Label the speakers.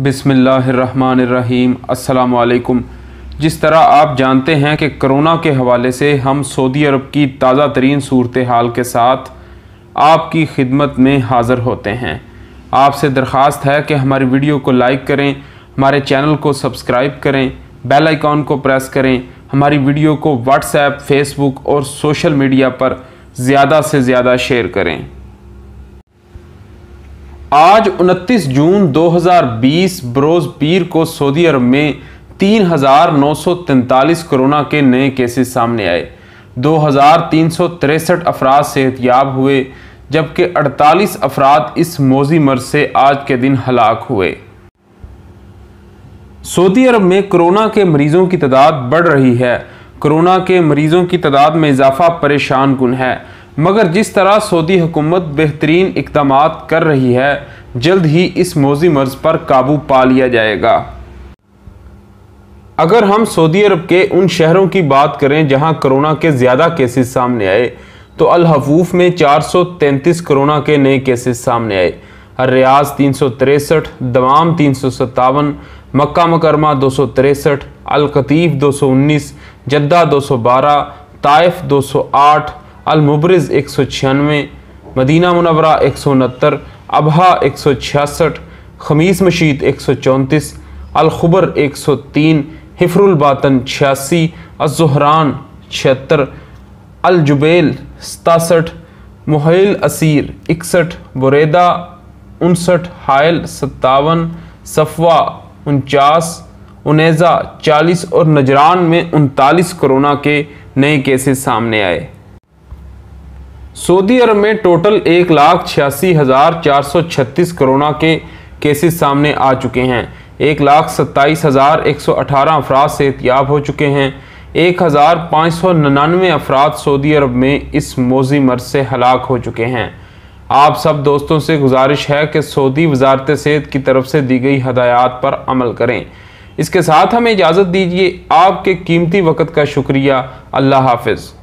Speaker 1: बिसमीम असलकुम जिस तरह आप जानते हैं कि करोना के हवाले से हम सऊदी अरब की ताज़ा तरीन सूरत हाल के साथ आपकी खिदमत में हाज़िर होते हैं। आपसे दरख्वास्त है कि हमारी वीडियो को लाइक करें, हमारे चैनल को सब्सक्राइब करें, बेल आइकॉन को प्रेस करें। हमारी वीडियो को व्हाट्सएप, फेसबुक और सोशल मीडिया पर ज़्यादा से ज़्यादा शेयर करें। आज 29 जून 2020 बरोज़ पीर को सऊदी अरब में तीन हज़ार नौ सौ तैंतालीस कोरोना के नए केसेस सामने आए। दो हज़ार अफराद सेहतियाब हुए, जबकि 48 अफराद इस मोजी मर्ज से आज के दिन हलाक हुए। सऊदी अरब में कोरोना के मरीजों की तादाद बढ़ रही है। कोरोना के मरीजों की तादाद में इजाफा परेशान कन है। मगर जिस तरह सऊदी हुकूमत बेहतरीन इकदाम कर रही है, जल्द ही इस मोजी मर्ज पर काबू पा लिया जाएगा। अगर हम सऊदी अरब के उन शहरों की बात करें जहाँ कोरोना के ज़्यादा केसेस सामने आए तो अल हफूफ में 433 कोरोना के नए केसेस सामने आए। रियाज तीन सौ तिरसठ तीन सौ मक्का मकरमा दो सौ तिरसठ अलकतीफ़ दो सौ उन्नीस, जद्दा दो सौ बारह, ताइफ दो सौ आठ अलमुबरज़ एक सौ छियानवे, मदीना मुनवरा एक सौ उनहत्तर, अबहा एक सौ छियासठ, खमीस मशीद एक सौ चौंतीस, अलखबर एक सौ तीन हिफरुलबातन छियासी अजहरान छिहत्तर, अलजुबेल सतासठ, मुहल असीर इकसठ, बुरेदा उनसठ, हायल सत्तावन, सफवा उनचास, उनेज़ा चालीस और नजरान में उनतालीस कोरोना के नए केसेस सामने आए। सऊदी अरब में टोटल एक लाख छियासी हज़ार चार सौ छत्तीस कोरोना के केसेस सामने आ चुके हैं। एक लाख सत्ताईस हज़ार एक सौ अठारह अफराद सेहतियाब हो चुके हैं। एक हज़ार पाँच सौ निन्यानवे अफराद सऊदी अरब में इस मोजी मर्ज से हलाक हो चुके हैं। आप सब दोस्तों से गुजारिश है कि सऊदी वजारत सेहत की तरफ़ से दी गई हदायत पर अमल करें। इसके साथ हमें इजाज़त दीजिए। आपके कीमती वक़्त का शुक्रिया। अल्लाह हाफिज़।